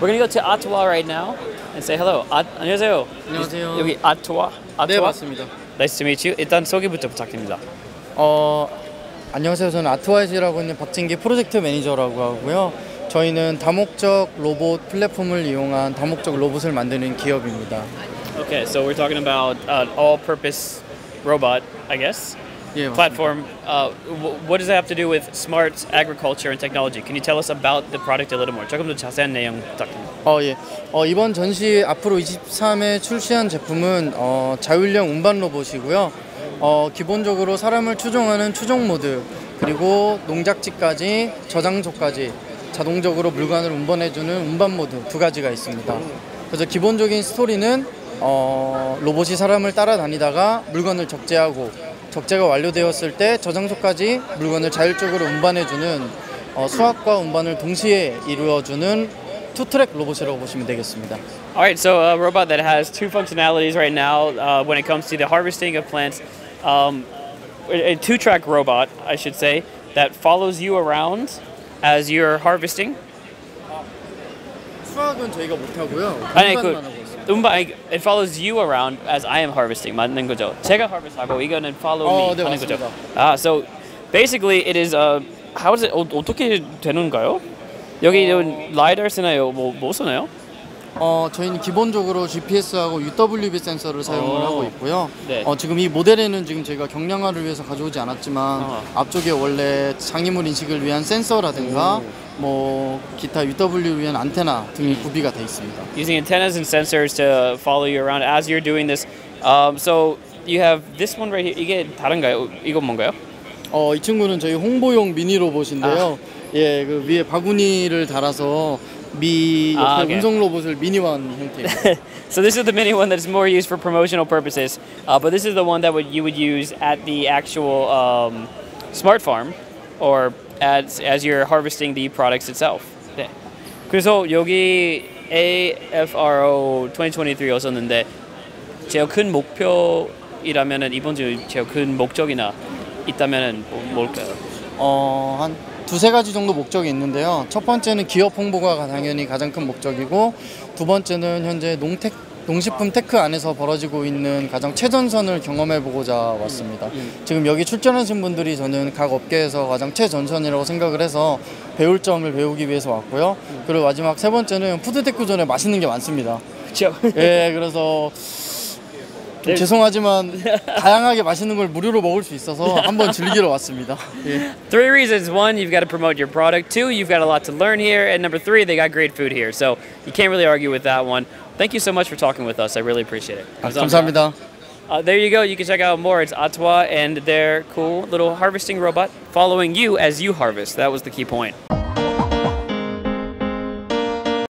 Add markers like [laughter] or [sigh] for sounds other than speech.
We're gonna go to Ottawa right now and say hello. 아, 안녕하세요. 안녕하세요. 여기 Ottawa. 네 Ottawa? 맞습니다. Nice to meet you. 일단 소개부터 부탁드립니다. 어 안녕하세요. 저는 아트와이즈라고 있는 박진기 프로젝트 매니저라고 하고요. 저희는 다목적 로봇 플랫폼을 이용한 다목적 로봇을 만드는 기업입니다. Okay, so we're talking about an all-purpose robot, I guess. 예, 맞습니다. platform. Uh, wh- what does that have to do with smart agriculture and technology? Can you tell us about the product a little more? 조금 더 자세한 내용 부탁드립니다. 어, 예. 어, 이번 전시 앞으로 23에 출시한 제품은 어, 자율형 운반 로봇이고요. 어, 기본적으로 사람을 추종하는 추종 모드 그리고 농작지까지 저장소까지 자동적으로 물건을 운반해주는 운반 모드 두 가지가 있습니다. 그래서 기본적인 스토리는 어, 로봇이 사람을 따라다니다가 물건을 적재하고 적재가 완료되었을 때 저장소까지 물건을 자율적으로 운반해주는 어, 수확과 운반을 동시에 이루어주는 투트랙 로봇이라고 보시면 되겠습니다. All right, so a robot that has two functionalities right now uh, when it comes to the harvesting of plants. Um, a two-track robot, I should say, that follows you around as you're harvesting. 수확은 저희가 못 하고요. 아니 그 하고 있습니다. 음바 it follows you around as I am harvesting 맞는 거죠. 제가 harvest하고 이거는 follow me 어, 네, 하는 거죠. 맞습니다. 아, so basically it is uh how is it 어, 어떻게 되는가요? 여기 어... 라이더 쓰나요? 뭐, 뭐 쓰나요? 어, 저희는 기본적으로 GPS하고 UWB 센서를 사용을 어. 하고 있고요. 네. 어, 지금 이 모델에는 지금 저희가 경량화를 위해서 가져오지 않았지만 어. 앞쪽에 원래 장애물 인식을 위한 센서라든가 뭐 기타 UW 위한 안테나 등이 구비가 돼 있습니다. Using antennas and sensors to follow you around as you're doing this. Um, so you have this one right here. 이게 다른가요? 이건 뭔가요? 어, 이 친구는 저희 홍보용 미니 로봇인데요. 예, 그 위에 바구니를 달아서 미 옆에 아, 오케이. 음성 로봇을 미니화한 형태입니다. [laughs] so this is the mini one that's more used for promotional purposes, uh, but this is the one that would you would use at the actual um, smart farm, or as as you're harvesting the products itself. 네. 그래서 여기 AFRO 2023였었는데 제일 큰 목표이라면은 이번 주 제일 큰 목적이나 있다면은 뭐, 뭘까요? 어, 한 두세 가지 정도 목적이 있는데요. 첫 번째는 기업 홍보가 당연히 가장 큰 목적이고 두 번째는 현재 농텍 농식품 테크 안에서 벌어지고 있는 가장 최전선을 경험해 보고자 왔습니다. 지금 여기 출전하신 분들이 저는 각 업계에서 가장 최전선이라고 생각을 해서 배울 점을 배우기 위해서 왔고요. 그리고 마지막 세 번째는 푸드테크 존에 맛있는 게 많습니다. 그렇죠. 예, 그래서 좀 네. 죄송하지만 다양하게 맛있는 걸 무료로 먹을 수 있어서 한번 즐기러 왔습니다. 예. Three reasons. One, you've got to promote your product. Two, you've got a lot to learn here. And number three, they got great food here. So you can't really argue with that one. Thank you so much for talking with us. I really appreciate it. 감사합니다. Uh, there you go. You can check out more. It's Ottawa and their cool little harvesting robot following you as you harvest. That was the key point.